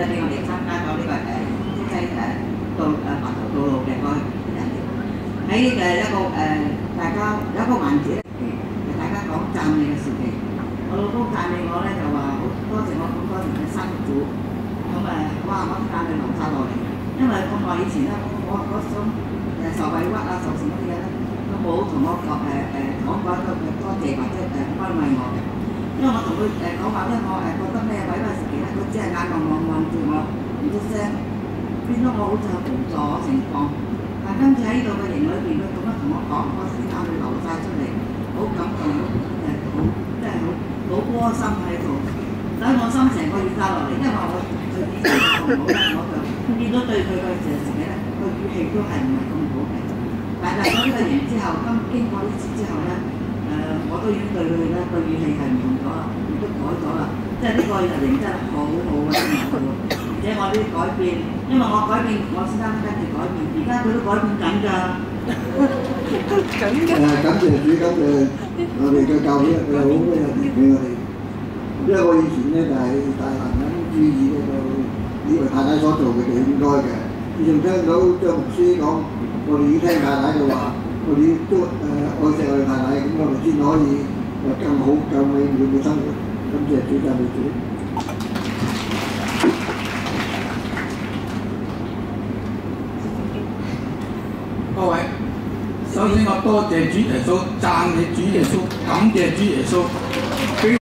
啦，俾我哋參加咗呢個誒即係誒道誒白頭道路嘅嗰個喺誒一個誒大家有一個環節咧，大家講讚美嘅時期，我老公讚美我咧就話好多謝我咁多年嘅辛苦，咁誒哇我啲眼淚流晒落嚟，因為咁耐以前咧，我嗰種誒受委屈啊、受善嗰啲嘢咧，都冇同我講誒誒講過一個嘅多謝或者誒安慰我嘅。因為我同佢誒講話咧，我誒即係眼望望望住我，唔出聲，變咗我好似有無助嘅情況。但今次喺呢度嘅營裏邊，佢咁樣同我講，我啲眼淚流晒出嚟，好感動，誒好即係好好窩心喺度，所以我心成個軟晒落嚟，因為我佢以前同我咧，我就見到對佢嘅時時咧，個語氣都係唔係咁好嘅。但係咗呢個營之後，今經過呢次之後咧。誒、我都已經對佢咧個語氣係唔同咗啦，亦都。即係呢個人真係好好嘅，而且我啲改變，因為我改變，我先生跟住改變，而家佢都改變緊㗎。誒感謝主，感謝我哋嘅教會，佢好多人俾我哋。因為我以前咧就係大男人主義咧，就以為太太所做嘅就應該嘅。自從聽到張牧師講，我哋要聽太太嘅話。我哋都誒愛錫我哋太太，咁我哋先可以有更好、更美滿嘅生活。各位，首先我多谢主耶穌，讚美主耶稣，感謝主耶穌。